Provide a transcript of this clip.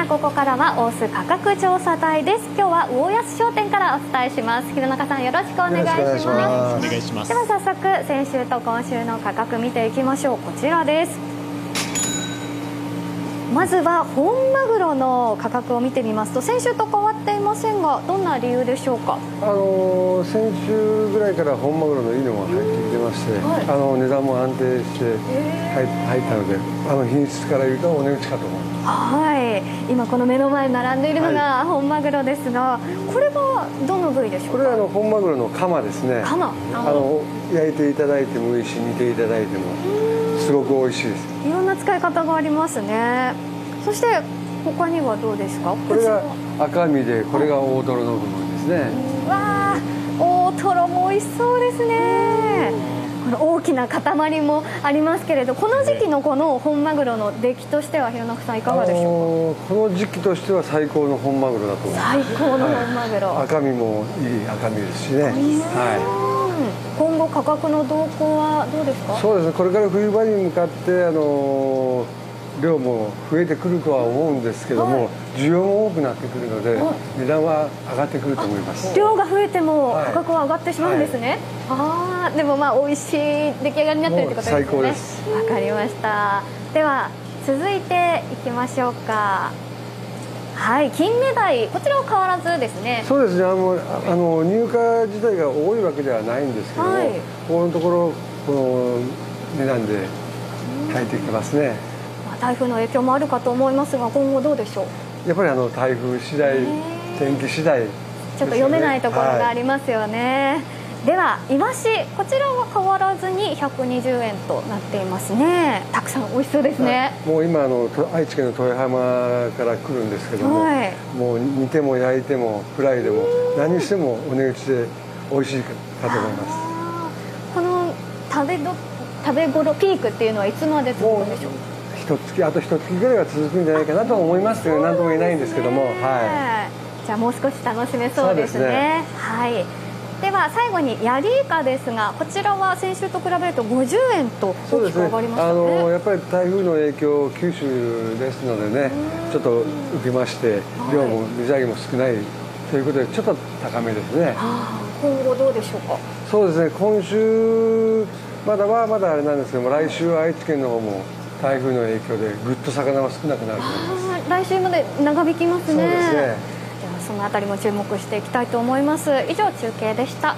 さあここからは大須価格調査隊です。今日は魚安商店からお伝えします。弘中さんよろしくお願いします。お願いします。では早速先週と今週の価格見ていきましょう。こちらですまずは本マグロの価格を見てみますと先週と変わっていませんがどんな理由でしょうか？あの先週ぐらいから本マグロのいいのが入ってきてまして、はい。あの値段も安定して入入ったのであの品質から言うとお値打ちかと思いますはい。今この目の前に並んでいるのが本マグロですがこれはどの部位でしょうか？これはあの本マグロのカマですね。カマあの焼いていただいてもいいし煮ていただいてもすごく美味しいですいろんな使い方がありますね。そして他にはどうですか？これがこ赤身でこれが大トロの部分ですね。わあ大トロも美味しそうですね。この大きな塊もありますけれどこの時期のこの本マグロの出来としては弘中さんいかがでしょうあのこの時期としては最高の本マグロだと思います。最高の本マグロ、赤身もいい赤身ですしね。はう。ん今後価格の動向はどうですか？いそうですね。これから冬場に向かってあの量も増えてくるとは思うんですけども、需要も多くなってくるので、値段は上がってくると思います。量が増えてもはい。価格は上がってしまうんですね、ああでもまあ美味しい出来上がりになってるってことですね。わかりました。では続いていきましょうかはい金目鯛こちらは変わらずですね。そうですね。あのあの入荷自体が多いわけではないんですけども、はい。ここのところこの値段で入ってきてますね。まあ台風の影響もあるかと思いますが今後どうでしょう？やっぱりあの台風次第天気次第ちょっと読めないところがありますよね、ではイワシこちらは変わらずに120円となっていますね。たくさん美味しそうですね、もう今あのと愛知県の豊浜から来るんですけども、はい。もう煮ても焼いてもフライでも何してもお値打ちで美味しいかと思います。この食べど食べ頃ピークっていうのはいつまで続くんでしょう？一月あと一月ぐらいは続くんじゃないかなと思いますけど何とも言えないんですけども、はじゃあもう少し楽しめそうですね。そうですね。はいでは最後にヤリイカですがこちらは先週と比べると50円と大きく上がりましたあのねやっぱり台風の影響九州ですのでねちょっと受けまして量も水揚げも少ないということでちょっと高めですね。はあ今後どうでしょうか？そうですね。今週まだはまだあれなんですけども来週は愛知県の方も台風の影響でぐっと魚は少なくなると思います。来週まで長引きますね。そうですねそのあたりも注目していきたいと思います。以上中継でした。